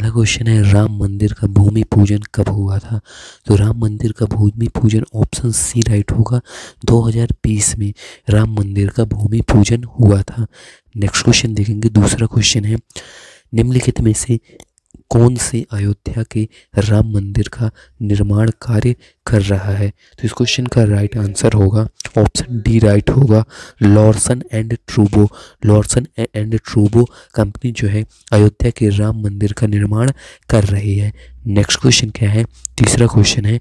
पहला क्वेश्चन है, राम मंदिर का भूमि पूजन कब हुआ था? तो राम मंदिर का भूमि पूजन ऑप्शन सी राइट होगा 2020 में। राम मंदिर का भूमि पूजन हुआ था। नेक्स्ट क्वेश्चन देखेंगे, दूसरा क्वेश्चन है। निम्नलिखित में से कौन से अयोध्या के राम मंदिर का निर्माण कार्य कर रहा है? तो इस क्वेश्चन का राइट आंसर होगा ऑप्शन डी राइट होगा Larsen and ट्रूबो Larsen and ट्रूबो company जो है अयोध्या के राम मंदिर का निर्माण कर रही है। नेक्स्ट क्वेश्चन क्या है? तीसरा क्वेश्चन है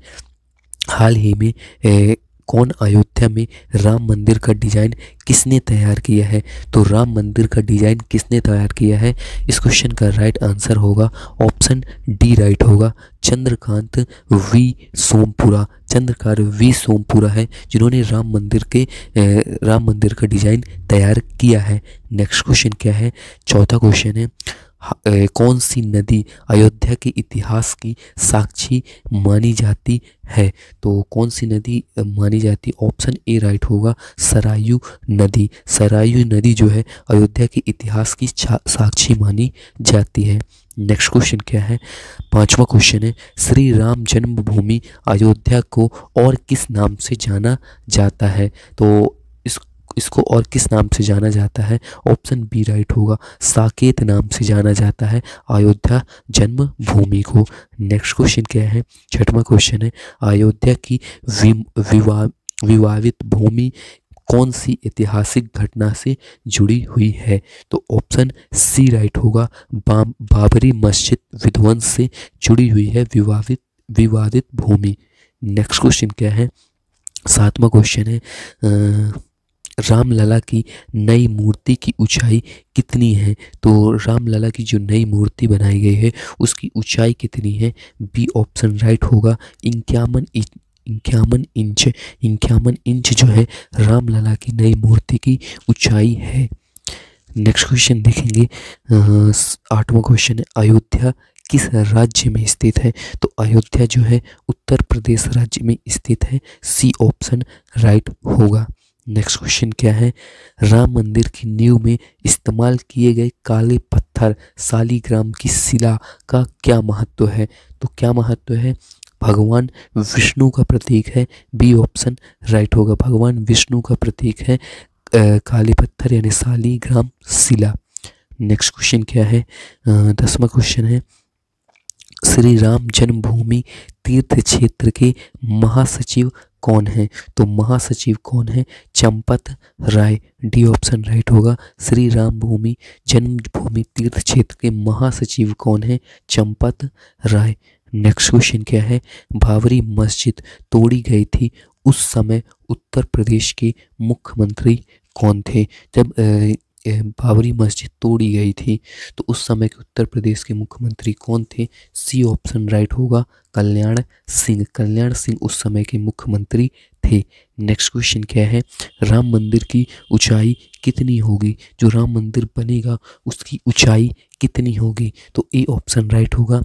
हाल ही में ए, कौन अयोध्या में राम मंदिर का डिज़ाइन किसने तैयार किया है? तो राम मंदिर का डिज़ाइन किसने तैयार किया है? इस क्वेश्चन का राइट आंसर होगा ऑप्शन डी राइट होगा। चंद्रकांत वी सोमपुरा, चंद्रकार वी सोमपुरा है, जिन्होंने राम मंदिर के राम मंदिर का डिज़ाइन तैयार किया है। नेक्स्ट क्वेश्चन क्या है? चौथा क्वेश्चन है कौन सी नदी अयोध्या के इतिहास की साक्षी मानी जाती है? तो कौन सी नदी मानी जाती? ऑप्शन ए राइट होगा, सरायू नदी। सरायू नदी जो है, अयोध्या के इतिहास की साक्षी मानी जाती है। नेक्स्ट क्वेश्चन क्या है? पांचवा क्वेश्चन है, श्री राम जन्मभूमि अयोध्या को और किस नाम से जाना जाता है? तो इसको और किस नाम से जाना जाता है? ऑप्शन बी राइट होगा साकेत नाम से जाना जाता है अयोध्या जन्म भूमि को। नेक्स्ट क्वेश्चन क्या है? छठवा क्वेश्चन है अयोध्या की विवा विवादित भूमि कौन सी ऐतिहासिक घटना से जुड़ी हुई है? तो ऑप्शन सी राइट होगा बाबरी मस्जिद विध्वंस से जुड़ी हुई है विवादित विवादित भूमि। नेक्स्ट क्वेश्चन क्या है? सातवा क्वेश्चन है आ, रामलला की नई मूर्ति की ऊंचाई कितनी है? तो रामलला की जो नई मूर्ति बनाई गई है, उसकी ऊंचाई कितनी है? बी ऑप्शन राइट होगा। इक्यावन इक्यावन इंच इक्यावन इंच जो है, रामलला की नई मूर्ति की ऊंचाई है। नेक्स्ट क्वेश्चन देखेंगे। आठवां क्वेश्चन है, अयोध्या किस राज्य में स्थित है? तो अयोध्या जो है, उत्तर प्रदेश राज्य में स्थित है। सी ऑप्शन राइट होगा। नेक्स्ट क्वेश्चन क्या है? राम मंदिर की नींव में इस्तेमाल किए गए काले पत्थर सालीग्राम की शिला का क्या महत्व है? तो क्या महत्व है? भगवान विष्णु का प्रतीक है। बी ऑप्शन राइट होगा। भगवान विष्णु का प्रतीक है काले पत्थर यानी सालीग्राम शिला। नेक्स्ट क्वेश्चन क्या है? दसवा क्वेश्चन है। श्री राम जन्मभूमि तीर्थ क्षेत्र के महासचिव कौन है? तो महासचिव कौन है? Champat Rai D option right होगा। श्री राम भूमि, जन्मभूमि तीर्थ क्षेत्र के महासचिव कौन है? चंपत राय। नेक्स्ट क्वेश्चन क्या है? भावरी मस्जिद तोड़ी गई थी। उस समय उत्तर प्रदेश के मुख्यमंत्री कौन थे? जब बाबरी मस्जिद तोड़ी गई थी। तो उस समय के उत्तर प्रदेश के मुख्यमंत्री कौन थे? सी ऑप्शन राइट होगा। कल्याण सिंह। कल्याण सिंह उस समय के मुख्यमंत्री थे। नेक्स्ट क्वेश्चन क्या है? राम मंदिर की ऊंचाई कितनी होगी? जो राम मंदिर बनेगा, उसकी ऊंचाई कितनी होगी? तो ए ऑप्शन राइट होगा।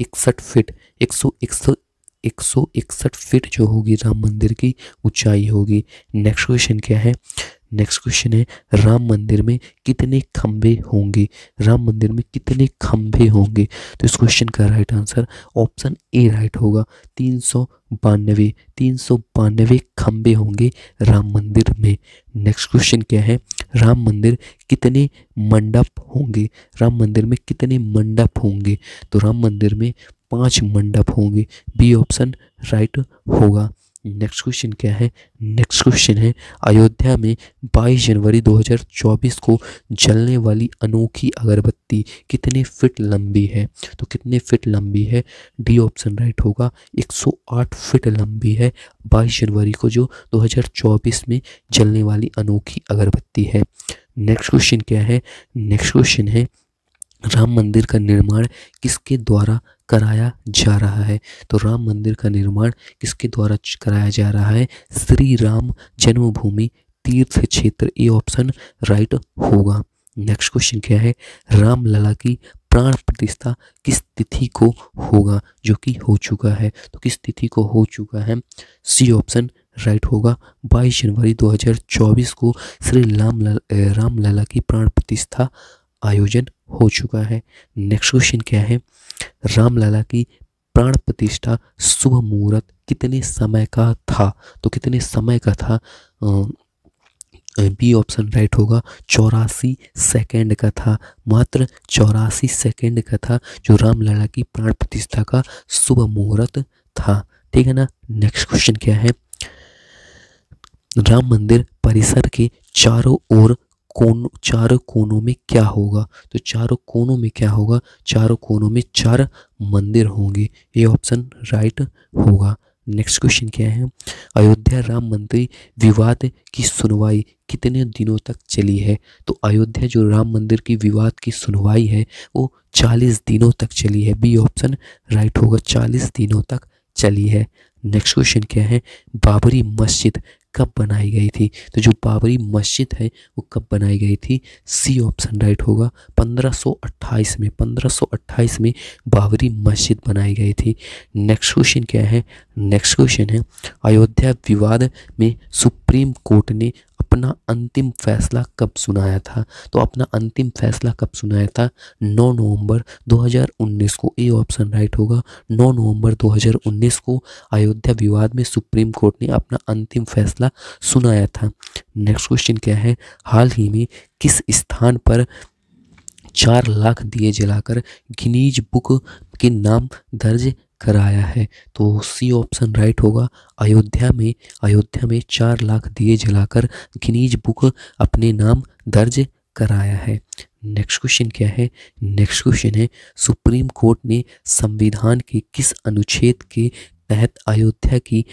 एक फीट एक एक सौ इकसठ फीट जो होगी राम मंदिर की ऊंचाई होगी। नेक्स्ट क्वेश्चन क्या है? नेक्स्ट क्वेश्चन है, राम मंदिर में कितने खंभे होंगे? राम मंदिर में कितने खंभे होंगे? तो इस क्वेश्चन का right answer option A right होगा। तीन सौ बानवे, तीन सौ बानवे खंभे होंगे राम मंदिर में। नेक्स्ट क्वेश्चन क्या है? राम मंदिर कितने मंडप होंगे? राम मंदिर में कितने मंडप होंगे? तो राम मंदिर में पाँच मंडप होंगे। बी ऑप्शन राइट होगा। नेक्स्ट क्वेश्चन क्या है? नेक्स्ट क्वेश्चन है, अयोध्या में 22 जनवरी 2024 को जलने वाली अनोखी अगरबत्ती कितने फिट लंबी है? तो कितने फिट लंबी है? डी ऑप्शन राइट होगा। 108 फिट लंबी है 22 जनवरी को जो 2024 में जलने वाली अनोखी अगरबत्ती है। नेक्स्ट क्वेश्चन क्या है? नेक्स्ट क्वेश्चन है राम मंदिर का निर्माण किसके द्वारा कराया जा रहा है? तो राम मंदिर का निर्माण किसके द्वारा कराया जा रहा है? Shri Ram Janmabhoomi Teerth Kshetra A option right होगा। नेक्स्ट क्वेश्चन क्या है? राम लला की प्राण प्रतिष्ठा किस तिथि को होगा, जो कि हो चुका है? तो किस तिथि को हो चुका है? सी ऑप्शन राइट होगा। 22 जनवरी 2024 को श्री राम लला की प्राण प्रतिष्ठा आयोजन हो चुका है। नेक्स्ट क्वेश्चन क्या है? रामलला की प्राण प्रतिष्ठा शुभ मुहूर्त कितने समय का था? तो कितने समय का था? बी ऑप्शन राइट होगा। चौरासी सेकेंड का था। मात्र चौरासी सेकेंड का था जो रामलला की प्राण प्रतिष्ठा का शुभ मुहूर्त था। ठीक है ना? नेक्स्ट क्वेश्चन क्या है? राम मंदिर परिसर के चारों ओर कोन, चारों कोनों में क्या होगा? तो चारों कोनों में क्या होगा? चारों कोनों में चार मंदिर होंगे। ये ऑप्शन राइट होगा। नेक्स्ट क्वेश्चन क्या है? अयोध्या राम मंदिर विवाद की सुनवाई कितने दिनों तक चली है? तो अयोध्या जो राम मंदिर की विवाद की सुनवाई है, वो चालीस दिनों तक चली है। बी ऑप्शन राइट होगा। चालीस दिनों तक चली है। नेक्स्ट क्वेश्चन क्या है? बाबरी मस्जिद कब बनाई गई थी? तो जो बाबरी मस्जिद है, वो कब बनाई गई थी? सी ऑप्शन राइट होगा। 1528 में 1528 में बाबरी मस्जिद बनाई गई थी। नेक्स्ट क्वेश्चन क्या है? नेक्स्ट क्वेश्चन है, अयोध्या विवाद में सुप्रीम कोर्ट ने अपना अंतिम फैसला कब सुनाया था? तो अपना अंतिम फैसला कब सुनाया था? 9 नवंबर 2019 को। ए ऑप्शन राइट होगा। 9 नवंबर 2019 को अयोध्या विवाद में सुप्रीम कोर्ट ने अपना अंतिम फैसला सुनाया था। नेक्स्ट क्वेश्चन क्या है? हाल ही में किस स्थान पर चार लाख दिए जलाकर गिनीज बुक के नाम दर्ज कराया है। तो सी ऑप्शन राइट होगा। अयोध्या में अयोध्या में चार लाख दिए जलाकर गिनीज बुक अपने नाम दर्ज कराया है। नेक्स्ट क्वेश्चन क्या है? नेक्स्ट क्वेश्चन है, सुप्रीम कोर्ट ने संविधान के किस अनुच्छेद के तहत अयोध्या की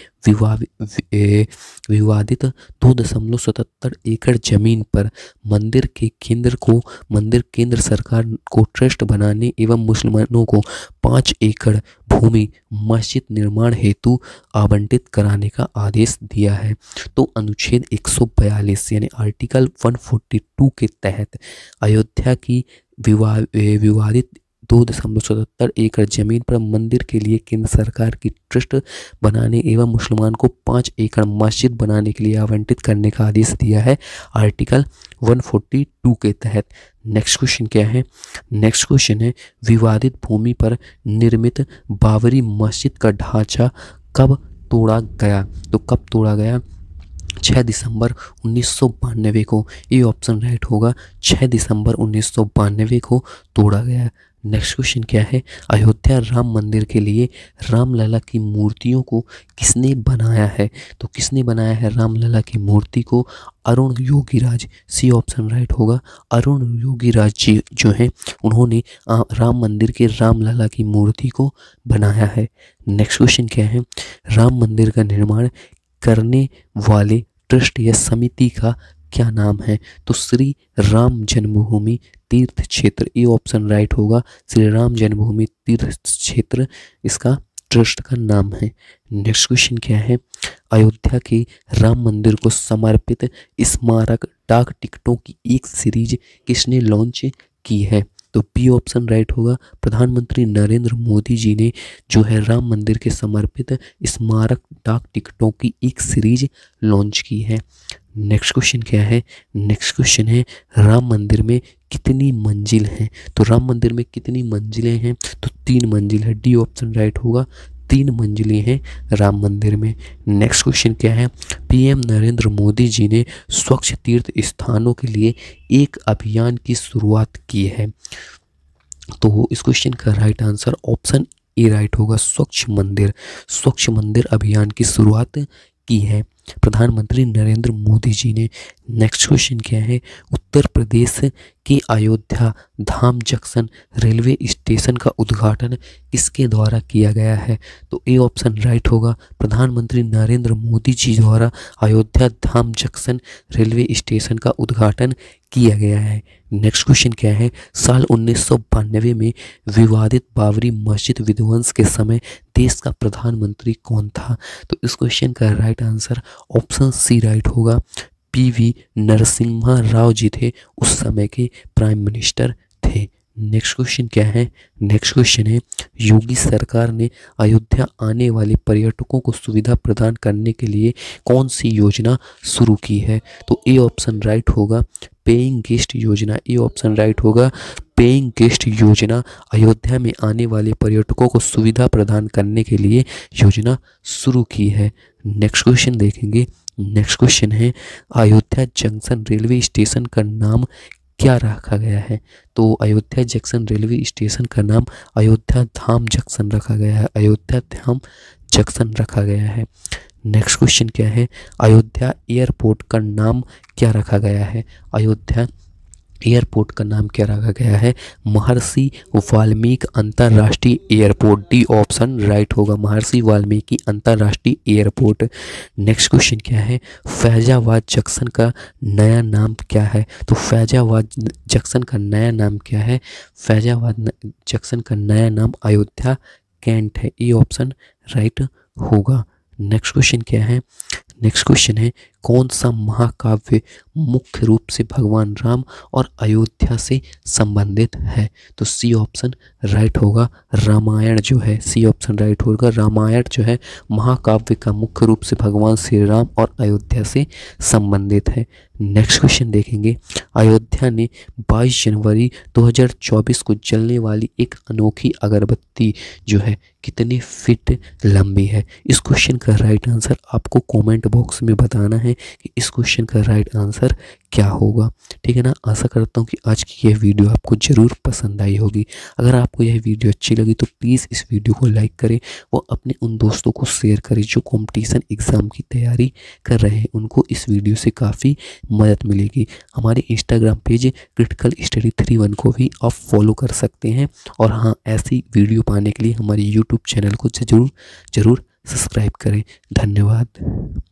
विवादित दो दशमलव सतहत्तर एकड़ ज़मीन पर मंदिर के केंद्र को मंदिर केंद्र सरकार को ट्रस्ट बनाने एवं मुसलमानों को पाँच एकड़ भूमि मस्जिद निर्माण हेतु आवंटित कराने का आदेश दिया है। तो अनुच्छेद 142 यानी आर्टिकल 142 के तहत अयोध्या की विवादित दो दशमलव सतहत्तर एकड़ ज़मीन पर मंदिर के लिए केंद्र सरकार की ट्रस्ट बनाने एवं मुसलमान को पाँच एकड़ मस्जिद बनाने के लिए आवंटित करने का आदेश दिया है। आर्टिकल 142 के तहत नेक्स्ट क्वेश्चन क्या है? नेक्स्ट क्वेश्चन है, विवादित भूमि पर निर्मित बाबरी मस्जिद का ढांचा कब तोड़ा गया? तो कब तोड़ा गया? छः दिसंबर उन्नीस सौ बानवे को। ये ऑप्शन राइट होगा। छः दिसंबर उन्नीस सौ बानवे को तोड़ा गया। नेक्स्ट क्वेश्चन क्या है? अयोध्या राम मंदिर के लिए रामलला की मूर्तियों को किसने बनाया है? तो किसने बनाया है रामलला की मूर्ति को? Arun Yogiraj. C option right होगा। अरुण योगीराज जी जो हैं, उन्होंने राम मंदिर के रामलला की मूर्ति को बनाया है। नेक्स्ट क्वेश्चन क्या है? राम मंदिर का निर्माण करने वाले ट्रस्ट या समिति का क्या नाम है? तो श्री राम जन्मभूमि तीर्थ क्षेत्र, ये ऑप्शन राइट होगा। श्री राम जन्मभूमि तीर्थ क्षेत्र, इसका ट्रस्ट का नाम है। नेक्स्ट क्वेश्चन क्या है? अयोध्या के राम मंदिर को समर्पित स्मारक डाक टिकटों की एक सीरीज़ किसने लॉन्च की है? तो बी ऑप्शन राइट होगा। प्रधानमंत्री नरेंद्र मोदी जी ने जो है राम मंदिर के समर्पित स्मारक डाक टिकटों की एक सीरीज़ लॉन्च की है। नेक्स्ट क्वेश्चन क्या है? नेक्स्ट क्वेश्चन है, राम मंदिर में कितनी मंजिल हैं? तो राम मंदिर में कितनी मंजिलें हैं? तो तीन मंजिल है। डी ऑप्शन राइट होगा। तीन मंजिलें हैं राम मंदिर में। नेक्स्ट क्वेश्चन क्या है? पीएम नरेंद्र मोदी जी ने स्वच्छ तीर्थ स्थानों के लिए एक अभियान की शुरुआत की है। तो इस क्वेश्चन का right answer option A right होगा। स्वच्छ मंदिर। स्वच्छ मंदिर अभियान की शुरुआत की है। प्रधानमंत्री नरेंद्र मोदी जी ने नेक्स्ट क्वेश्चन क्या है, उत्तर प्रदेश के Ayodhya Dham junction railway station का उद्घाटन किसके द्वारा किया गया है? तो ए ऑप्शन राइट होगा। प्रधानमंत्री नरेंद्र मोदी जी द्वारा Ayodhya Dham junction railway station का उद्घाटन किया गया है। नेक्स्ट क्वेश्चन क्या है? साल उन्नीस सौ बानवे में विवादित बाबरी मस्जिद विध्वंस के समय देश का प्रधानमंत्री कौन था? तो इस क्वेश्चन का right answer option C right होगा। पीवी नरसिम्हा राव जी थे, उस समय के प्राइम मिनिस्टर थे। नेक्स्ट क्वेश्चन क्या है? नेक्स्ट क्वेश्चन है, योगी सरकार ने अयोध्या आने वाले पर्यटकों को सुविधा प्रदान करने के लिए कौन सी योजना शुरू की है? तो ए ऑप्शन राइट होगा, पेइंग गेस्ट योजना। ए ऑप्शन राइट होगा पेइंग गेस्ट योजना अयोध्या में आने वाले पर्यटकों को सुविधा प्रदान करने के लिए योजना शुरू की है। नेक्स्ट क्वेश्चन देखेंगे। नेक्स्ट क्वेश्चन है, अयोध्या जंक्शन रेलवे स्टेशन का नाम क्या रखा गया है? तो अयोध्या जंक्शन रेलवे स्टेशन का नाम अयोध्या धाम जंक्शन रखा गया है। अयोध्या धाम जंक्शन रखा गया है। नेक्स्ट क्वेश्चन क्या है? अयोध्या एयरपोर्ट का नाम क्या रखा गया है? अयोध्या एयरपोर्ट का नाम क्या रखा गया है? महर्षि वाल्मीकि अंतर्राष्ट्रीय एयरपोर्ट। डी ऑप्शन राइट होगा। महर्षि वाल्मीकि अंतर्राष्ट्रीय एयरपोर्ट। नेक्स्ट क्वेश्चन क्या है? फैजाबाद जंक्शन का नया नाम क्या है? तो फैजाबाद जंक्शन का नया नाम क्या है? फैजाबाद जंक्शन का नया नाम अयोध्या कैंट है। ये ऑप्शन राइट होगा। नेक्स्ट क्वेश्चन क्या है? नेक्स्ट क्वेश्चन है कौन सा महाकाव्य मुख्य रूप से भगवान राम और अयोध्या से संबंधित है? तो सी ऑप्शन राइट होगा। रामायण जो है सी ऑप्शन राइट होगा। रामायण जो है, महाकाव्य का मुख्य रूप से भगवान श्री राम और अयोध्या से संबंधित है। नेक्स्ट क्वेश्चन देखेंगे। अयोध्या ने 22 जनवरी 2024 को जलने वाली एक अनोखी अगरबत्ती जो है, कितने फिट लंबी है? इस क्वेश्चन का राइट आंसर आपको कमेंट बॉक्स में बताना है कि इस क्वेश्चन का राइट आंसर क्या होगा। ठीक है ना? आशा करता हूँ कि आज की यह वीडियो आपको ज़रूर पसंद आई होगी। अगर आपको यह वीडियो अच्छी लगी तो प्लीज़ इस वीडियो को लाइक करें। वो अपने उन दोस्तों को शेयर करें जो कॉम्पिटिशन एग्ज़ाम की तैयारी कर रहे हैं। उनको इस वीडियो से काफ़ी मदद मिलेगी। हमारे Instagram page critical study three one को भी आप फॉलो कर सकते हैं। और हाँ ऐसी वीडियो पाने के लिए हमारे यूट्यूब चैनल को ज़रूर ज़रूर सब्सक्राइब करें। धन्यवाद।